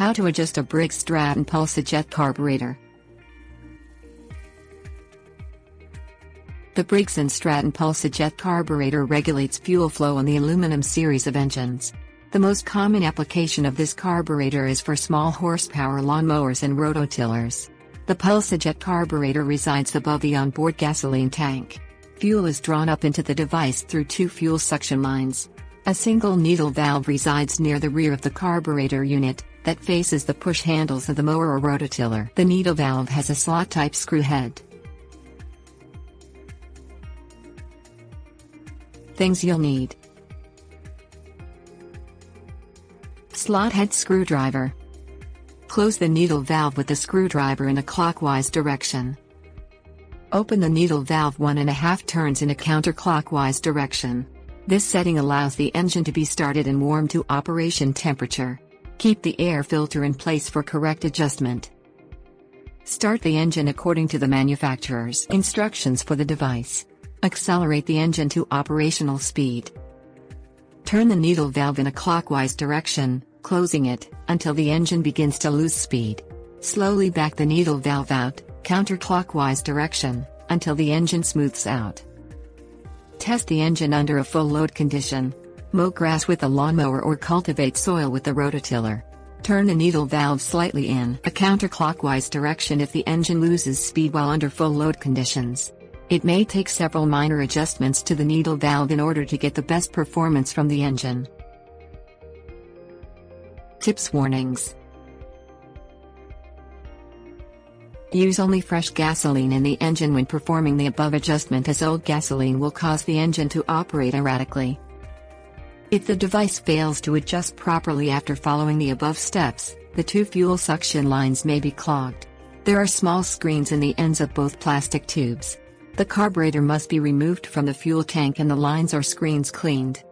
How to adjust a Briggs Stratton Pulsajet carburetor. The Briggs & Stratton Pulsajet carburetor regulates fuel flow on the aluminum series of engines. The most common application of this carburetor is for small horsepower lawnmowers and rototillers. The Pulsajet carburetor resides above the onboard gasoline tank. Fuel is drawn up into the device through two fuel suction lines. A single needle valve resides near the rear of the carburetor unit, that faces the push handles of the mower or rototiller. The needle valve has a slot-type screw head. Things you'll need. Slot head screwdriver. Close the needle valve with the screwdriver in a clockwise direction. Open the needle valve one and a half turns in a counterclockwise direction. This setting allows the engine to be started and warmed to operation temperature. Keep the air filter in place for correct adjustment. Start the engine according to the manufacturer's instructions for the device. Accelerate the engine to operational speed. Turn the needle valve in a clockwise direction, closing it, until the engine begins to lose speed. Slowly back the needle valve out, counterclockwise direction, until the engine smooths out. Test the engine under a full load condition. Mow grass with a lawnmower or cultivate soil with a rototiller. Turn the needle valve slightly in a counterclockwise direction if the engine loses speed while under full load conditions. It may take several minor adjustments to the needle valve in order to get the best performance from the engine. Tips Warnings Use only fresh gasoline in the engine when performing the above adjustment as old gasoline will cause the engine to operate erratically. If the device fails to adjust properly after following the above steps, the two fuel suction lines may be clogged. There are small screens in the ends of both plastic tubes. The carburetor must be removed from the fuel tank and the lines or screens cleaned.